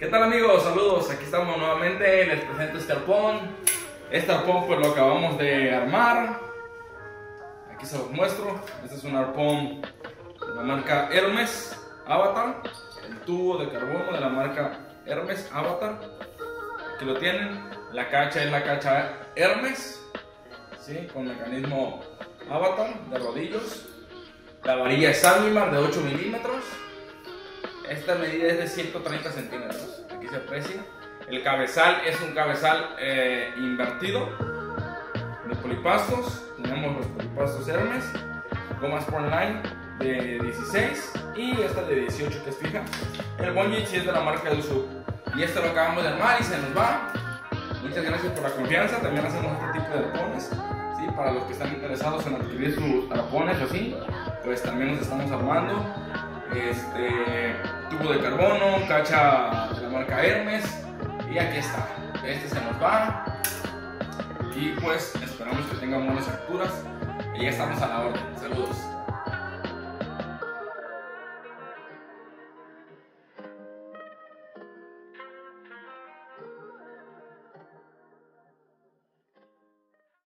¿Qué tal amigos? Saludos, aquí estamos nuevamente, les presento este arpón. Este arpón pues lo acabamos de armar. Aquí se los muestro. Este es un arpón de la marca Hermes Avatar. El tubo de carbono de la marca Hermes Avatar. Aquí lo tienen. La cacha es la cacha Hermes. ¿sí? Con mecanismo Avatar de rodillos. La varilla es Almimar de 8 milímetros. Esta medida es de 130 centímetros. Aquí se aprecia. El cabezal es un cabezal eh, invertido de polipastos. Tenemos los polipastos Hermes. Gomas Line de 16 y esta de 18 que es fija. El Bonjich es de la marca Usu. Y este lo acabamos de armar y se nos va. Muchas gracias por la confianza. También hacemos este tipo de arpones. ¿sí? Para los que están interesados en adquirir sus arpones o así, pues también nos estamos armando. Este tubo de carbono, cacha de la marca Hermes. Y aquí está. Este se nos va. Y pues esperamos que tengan buenas facturas. Y ya estamos a la orden. Saludos.